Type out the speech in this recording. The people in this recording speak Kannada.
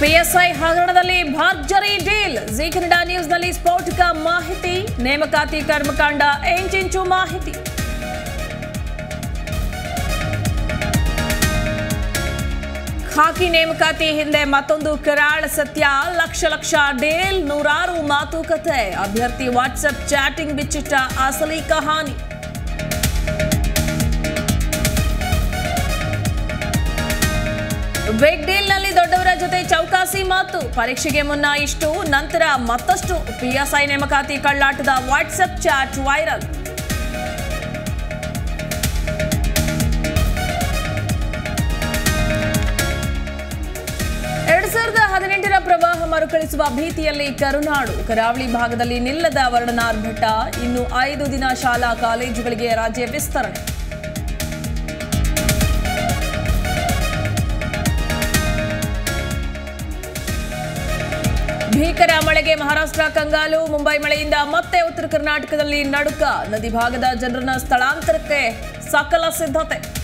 ಪಿಎಸ್ಐ ಹಗರಣದಲ್ಲಿ ಭರ್ಜರಿ ಡೀಲ್. ಜಿ ಕನ್ನಡ ನ್ಯೂಸ್ನಲ್ಲಿ ಸ್ಫೋಟಕ ಮಾಹಿತಿ. ನೇಮಕಾತಿ ಕರ್ಮಕಾಂಡ, ಎಂಚಿಂಚು ಮಾಹಿತಿ. ಖಾಕಿ ನೇಮಕಾತಿ ಹಿಂದೆ ಮತ್ತೊಂದು ಕರಾಳ ಸತ್ಯ. ಲಕ್ಷ ಲಕ್ಷ ಡೇಲ್, ನೂರಾರು ಮಾತುಕತೆ. ಅಭ್ಯರ್ಥಿ ವಾಟ್ಸಪ್ ಚಾಟಿಂಗ್ ಬಿಚ್ಚಿಟ್ಟ ಅಸಲಿ ಕಹಾನಿ. ಬಿಗ್ ಡೀಲ್ನಲ್ಲಿ ದೊಡ್ಡವರ ಜೊತೆ ಚೌಕಾಸಿ ಮಾತು. ಪರೀಕ್ಷೆಗೆ ಮುನ್ನ ಇಷ್ಟು, ನಂತರ ಮತ್ತಷ್ಟು ಪಿಎಸ್ಐ ನೇಮಕಾತಿ ಕಳ್ಳಾಟದ ವಾಟ್ಸಪ್ ಚಾಟ್ ವೈರಲ್ ಎರಡ್ ಸಾವಿರದ ಹದಿನೆಂಟರ ಪ್ರವಾಹ ಮರುಕಳಿಸುವ ಭೀತಿಯಲ್ಲಿ ಕರುನಾಡು. ಕರಾವಳಿ ಭಾಗದಲ್ಲಿ ನಿಲ್ಲದ ವರ್ಣನಾರ್ಭಟ. ಇನ್ನು ಐದು ದಿನ ಶಾಲಾ ಕಾಲೇಜುಗಳಿಗೆ ರಾಜ್ಯ ವಿಸ್ತರಣೆ. ಭೀಕರ ಮಳೆಗೆ ಮಹಾರಾಷ್ಟ್ರ ಕಂಗಾಲು. ಮುಂಬೈ ಮಳೆಯಿಂದ ಮತ್ತೆ ಉತ್ತರ ಕರ್ನಾಟಕದಲ್ಲಿ ನಡುಕ. ನದಿ ಭಾಗದ ಜನರನ್ನ ಸ್ಥಳಾಂತರಕ್ಕೆ ಸಕಲ ಸಿದ್ಧತೆ.